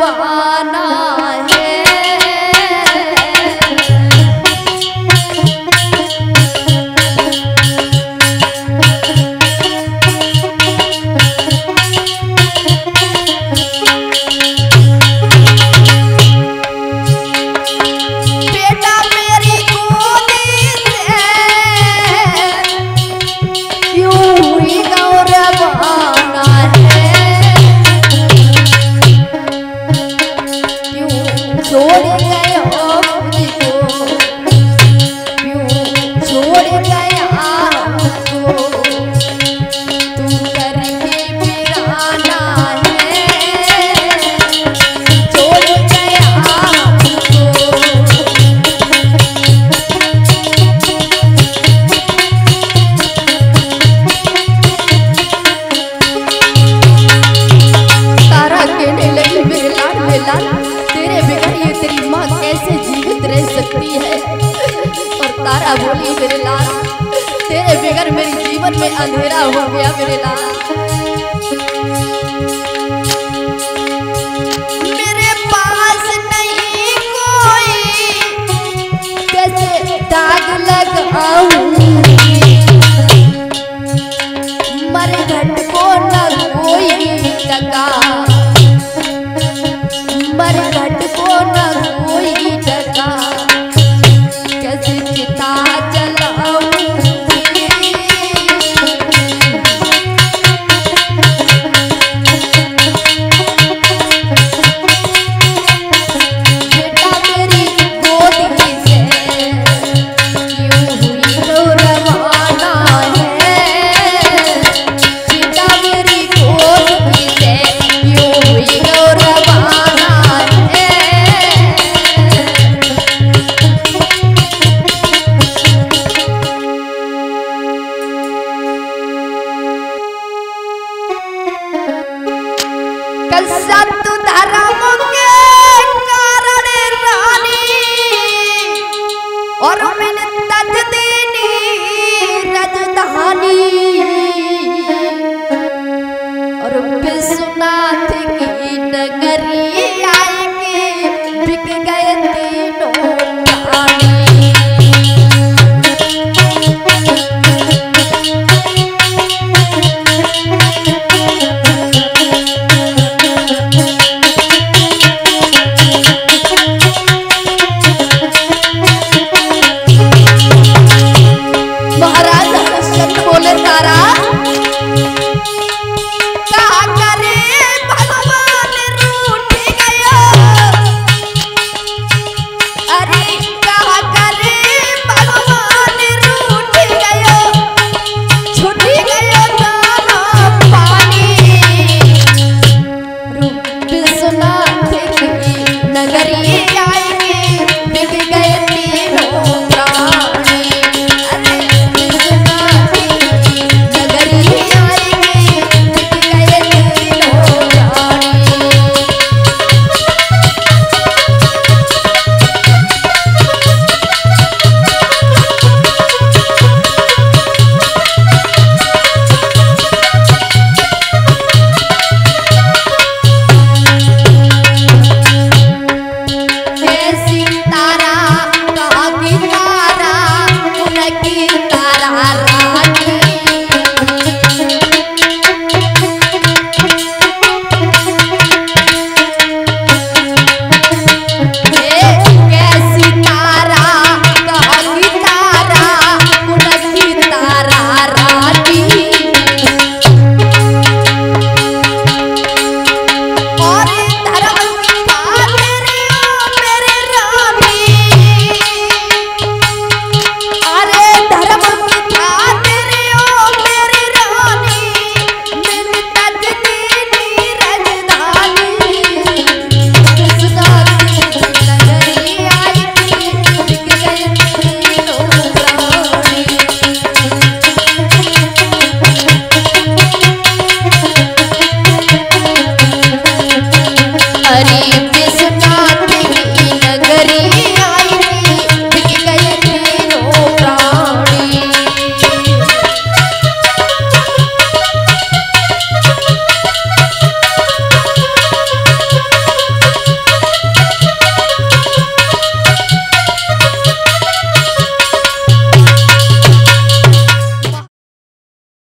봐 अंधेरा हो गया मेरे लाल पास नहीं कोई। कैसे কসতু ধর্মকে কারণে রানী। और मैंने तद Música